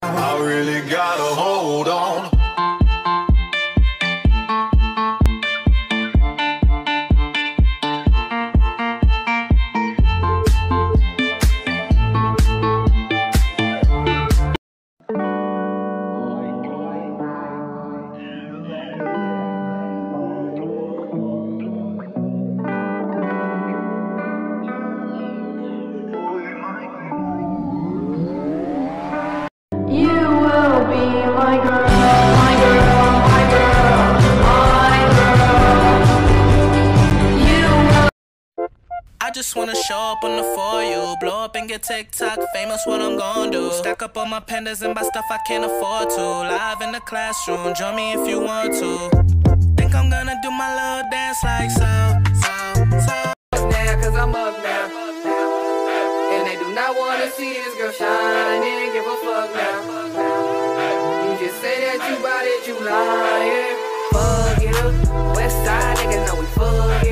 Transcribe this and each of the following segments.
I really gotta hold on. Just wanna show up on the for you, blow up and get TikTok famous. What I'm gonna do? Stack up all my pandas and buy stuff I can't afford to. Live in the classroom, join me if you want to. Think I'm gonna do my little dance like so, so, so. now, cause I'm up now. And they do not wanna see this girl shine. Ain't give a fuck now. You just say that you bout it, you lying. Fuck it up. West side niggas know we fuck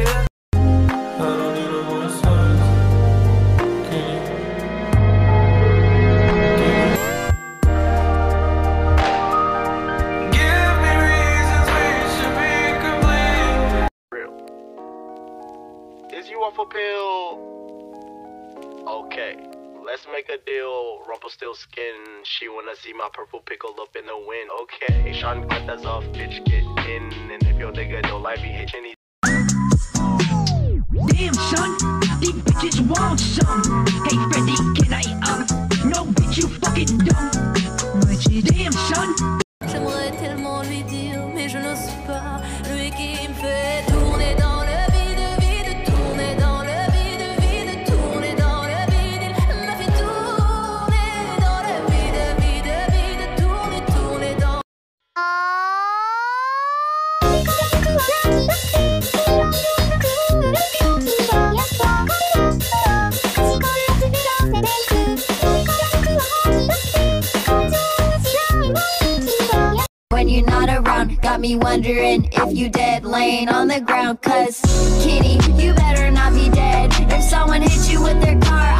Is you off a pill? Okay, let's make a deal. Rumpelstiltskin, she wanna see my purple pickle up in the wind. Okay, Sean cut that off, bitch, get in. And if your nigga don't like me, hitching he you're not around. Got me wondering if you dead laying on the ground. Cause, kitty, you better not be dead. If someone hits you with their car